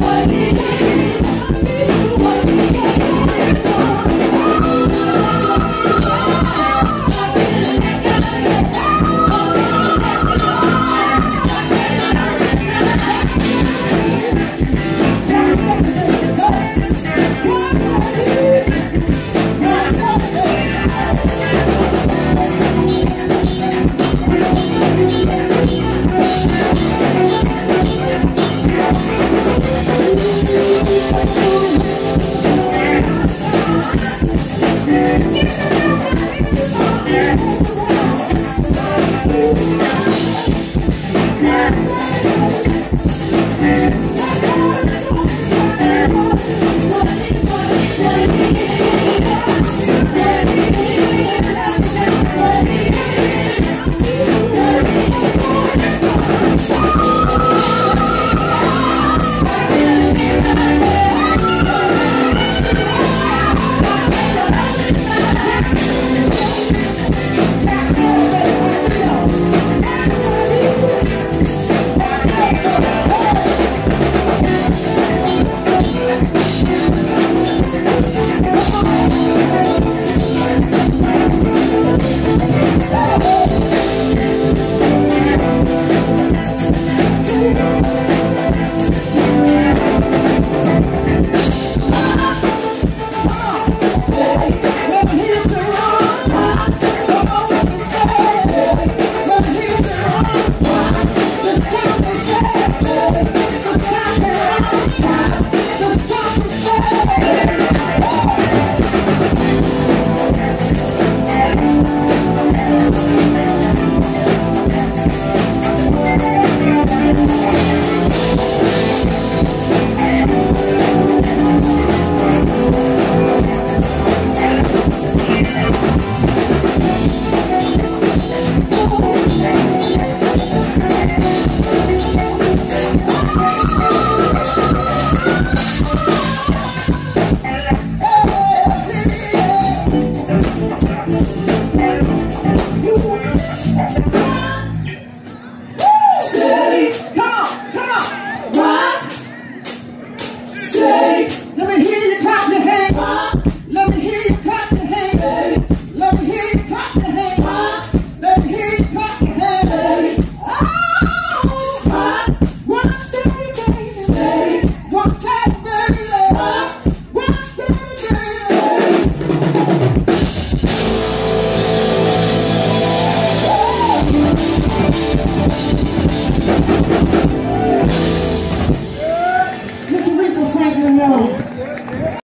What?